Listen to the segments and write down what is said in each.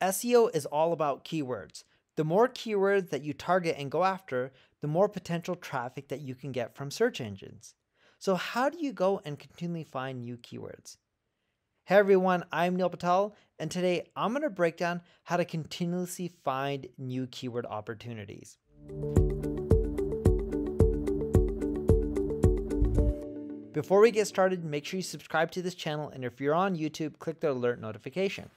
SEO is all about keywords. The more keywords that you target and go after, the more potential traffic that you can get from search engines. So, how do you go and continually find new keywords? Hey everyone, I'm Neil Patel, and today I'm going to break down how to continuously find new keyword opportunities. Before we get started, make sure you subscribe to this channel, and if you're on YouTube, click the alert notification.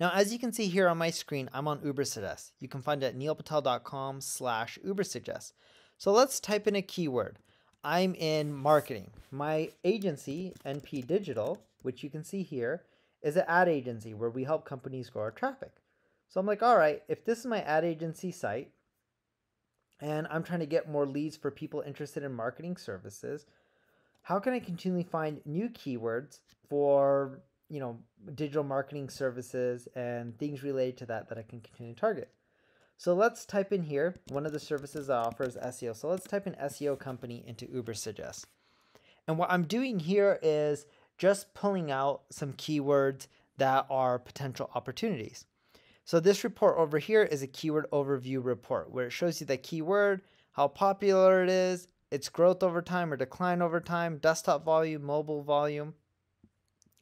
Now, as you can see here on my screen, I'm on Ubersuggest. You can find it at neilpatel.com slash Ubersuggest. So let's type in a keyword. I'm in marketing. My agency, NP Digital, which you can see here, is an ad agency where we help companies grow our traffic. So I'm like, all right, if this is my ad agency site, and I'm trying to get more leads for people interested in marketing services, how can I continually find new keywords for you know, digital marketing services and things related to that that I can continue to target. So let's type in here one of the services I offer is SEO. So let's type in SEO company into Ubersuggest. And what I'm doing here is just pulling out some keywords that are potential opportunities. So this report over here is a keyword overview report where it shows you the keyword, how popular it is, its growth over time or decline over time, desktop volume, mobile volume,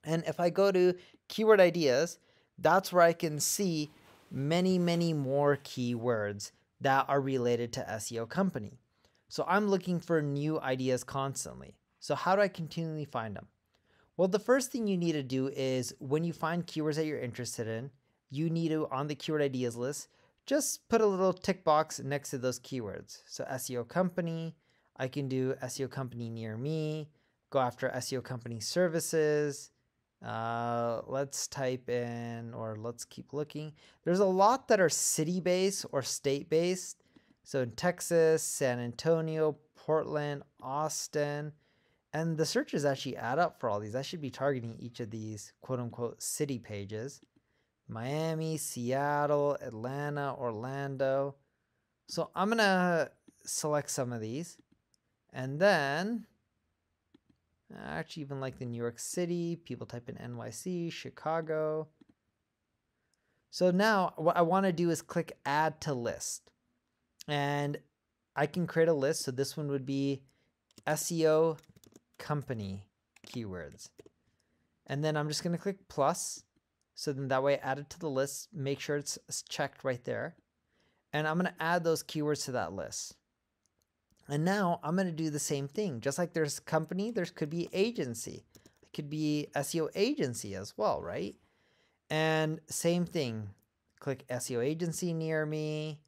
and if I go to keyword ideas, that's where I can see many, many more keywords that are related to SEO company. So I'm looking for new ideas constantly. So how do I continually find them? Well, the first thing you need to do is when you find keywords that you're interested in, you need to, on the keyword ideas list, just put a little tick box next to those keywords. So SEO company, I can do SEO company near me, go after SEO company services, uh, let's type in, or let's keep looking. There's a lot that are city based or state based. So in Texas, San Antonio, Portland, Austin, and the searches actually add up for all these. I should be targeting each of these quote unquote city pages. Miami, Seattle, Atlanta, Orlando. So I'm going to select some of these. And then I actually even like the New York City. People type in NYC, Chicago. So now what I want to do is click add to list. And I can create a list. So this one would be SEO company keywords. And then I'm just going to click plus. So then that way add it to the list. Make sure it's checked right there. And I'm going to add those keywords to that list. And now I'm going to do the same thing. Just like there's company, there could be agency. It could be SEO agency as well, right? And same thing. Click SEO agency near me.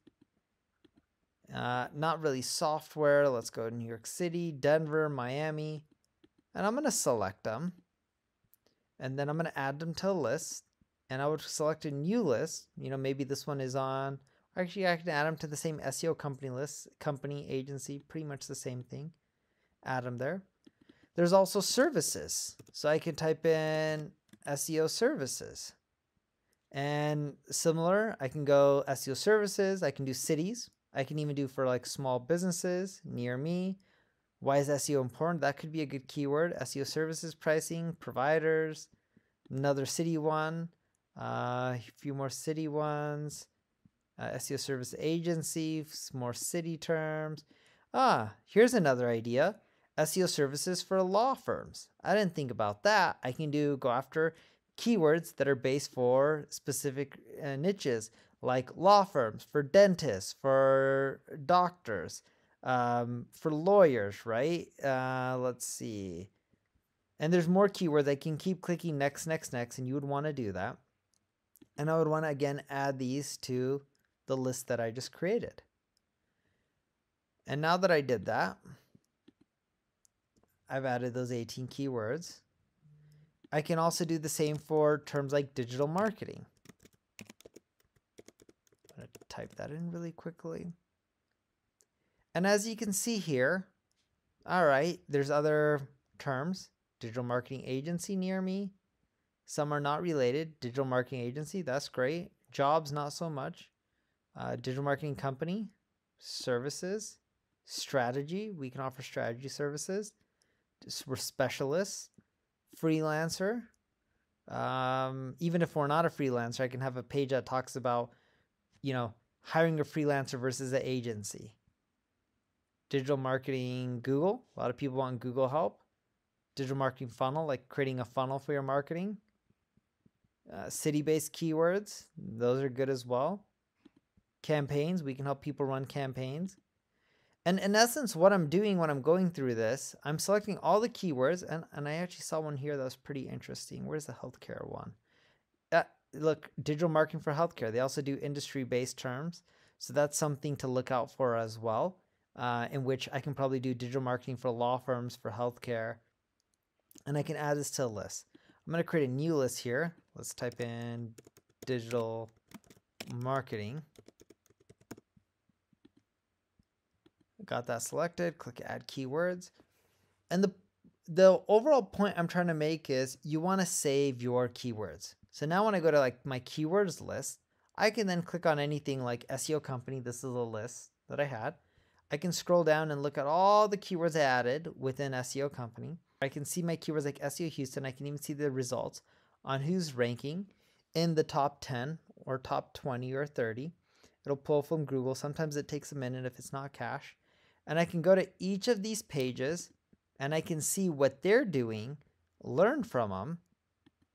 Uh, not really software. Let's go to New York City, Denver, Miami. And I'm going to select them. And then I'm going to add them to a list. And I would select a new list. You know, maybe this one is on Actually, I can add them to the same SEO company list, company, agency, pretty much the same thing. Add them there. There's also services. So I can type in SEO services. And similar, I can go SEO services. I can do cities. I can even do for like small businesses near me. Why is SEO important? That could be a good keyword. SEO services pricing, providers, another city one, uh, a few more city ones uh, SEO service agency, more city terms. Ah, here's another idea. SEO services for law firms. I didn't think about that. I can do go after keywords that are based for specific uh, niches like law firms, for dentists, for doctors, um, for lawyers, right? Uh, let's see. And there's more keywords. I can keep clicking next, next, next, and you would want to do that. And I would want to again add these to the list that I just created. And now that I did that, I've added those 18 keywords. I can also do the same for terms like digital marketing. I'm going to type that in really quickly. And as you can see here, all right, there's other terms. Digital marketing agency near me. Some are not related. Digital marketing agency, that's great. Jobs, not so much uh, digital marketing company, services, strategy. We can offer strategy services. We're specialists, freelancer, Um, even if we're not a freelancer, I can have a page that talks about, you know, hiring a freelancer versus an agency. Digital marketing, Google. A lot of people want Google help. Digital marketing funnel, like creating a funnel for your marketing. Uh, city based keywords, those are good as well. Campaigns, we can help people run campaigns. And in essence, what I'm doing when I'm going through this, I'm selecting all the keywords, and, and I actually saw one here that was pretty interesting. Where's the healthcare one? Uh, look, digital marketing for healthcare. They also do industry-based terms, so that's something to look out for as well. Uh, in which I can probably do digital marketing for law firms for healthcare, and I can add this to a list. I'm going to create a new list here. Let's type in digital marketing. Got that selected. Click add keywords. And the the overall point I'm trying to make is you want to save your keywords. So now when I go to like my keywords list, I can then click on anything like SEO company. This is a list that I had. I can scroll down and look at all the keywords I added within SEO company. I can see my keywords like SEO Houston. I can even see the results on who's ranking in the top 10 or top 20 or 30. It'll pull from Google. Sometimes it takes a minute if it's not cache. And I can go to each of these pages and I can see what they're doing, learn from them,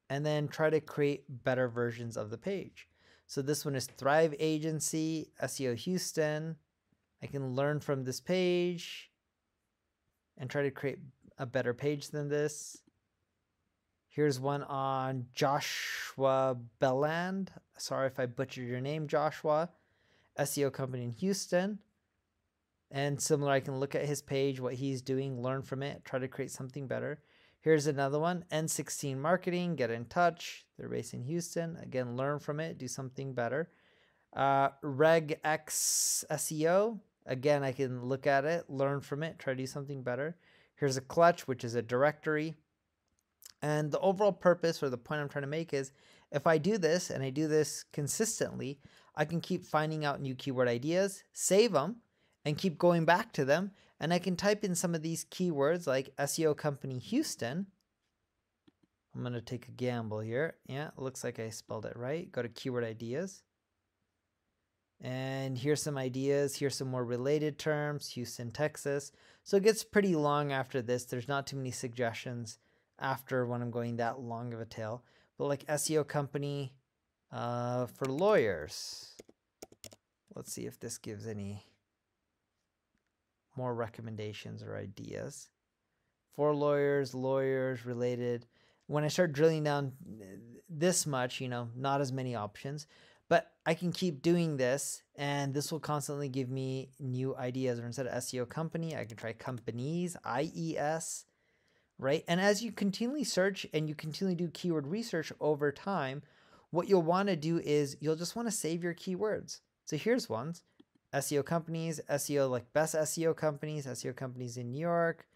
and then try to create better versions of the page. So this one is Thrive Agency, SEO Houston. I can learn from this page and try to create a better page than this. Here's one on Joshua Belland. Sorry if I butchered your name, Joshua. SEO company in Houston. And similar, I can look at his page, what he's doing, learn from it, try to create something better. Here's another one N16 Marketing, get in touch. They're based in Houston. Again, learn from it, do something better. Uh, Regex SEO, again, I can look at it, learn from it, try to do something better. Here's a clutch, which is a directory. And the overall purpose or the point I'm trying to make is if I do this and I do this consistently, I can keep finding out new keyword ideas, save them, and keep going back to them. And I can type in some of these keywords like SEO company Houston. I'm going to take a gamble here. Yeah, looks like I spelled it right. Go to keyword ideas. And here's some ideas. Here's some more related terms. Houston, Texas. So it gets pretty long after this. There's not too many suggestions after when I'm going that long of a tail. But like SEO company uh, for lawyers. Let's see if this gives any more recommendations or ideas. For lawyers, lawyers related. When I start drilling down this much, you know, not as many options, but I can keep doing this and this will constantly give me new ideas. Or instead of SEO company, I can try companies, IES, right? And as you continually search and you continually do keyword research over time, what you'll want to do is you'll just want to save your keywords. So here's ones. SEO companies, SEO like best SEO companies, SEO companies in New York,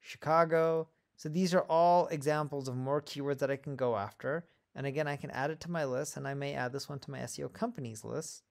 Chicago. So these are all examples of more keywords that I can go after. And again, I can add it to my list and I may add this one to my SEO companies list.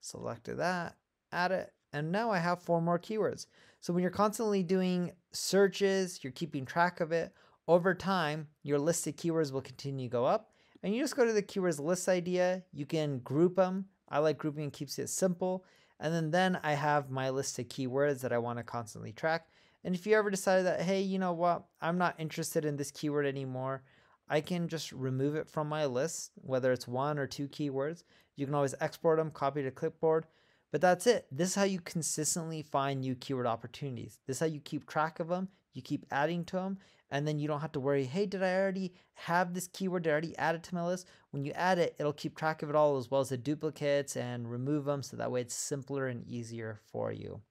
Selected that, add it, and now I have four more keywords. So when you're constantly doing searches, you're keeping track of it, over time, your listed keywords will continue to go up. And you just go to the keywords list idea, you can group them. I like grouping, keeps it simple. And then, then I have my list of keywords that I want to constantly track. And if you ever decide that, hey, you know what, I'm not interested in this keyword anymore, I can just remove it from my list, whether it's one or two keywords. You can always export them, copy to clipboard. But that's it. This is how you consistently find new keyword opportunities. This is how you keep track of them. You keep adding to them, and then you don't have to worry, hey, did I already have this keyword? Did I already add it to my list? When you add it, it'll keep track of it all as well as the duplicates and remove them so that way it's simpler and easier for you.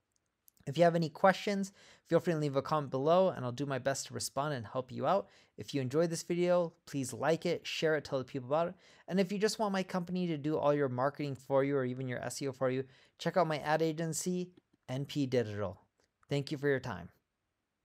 If you have any questions, feel free to leave a comment below and I'll do my best to respond and help you out. If you enjoyed this video, please like it, share it, tell the people about it. And if you just want my company to do all your marketing for you or even your SEO for you, check out my ad agency, NP Digital. Thank you for your time.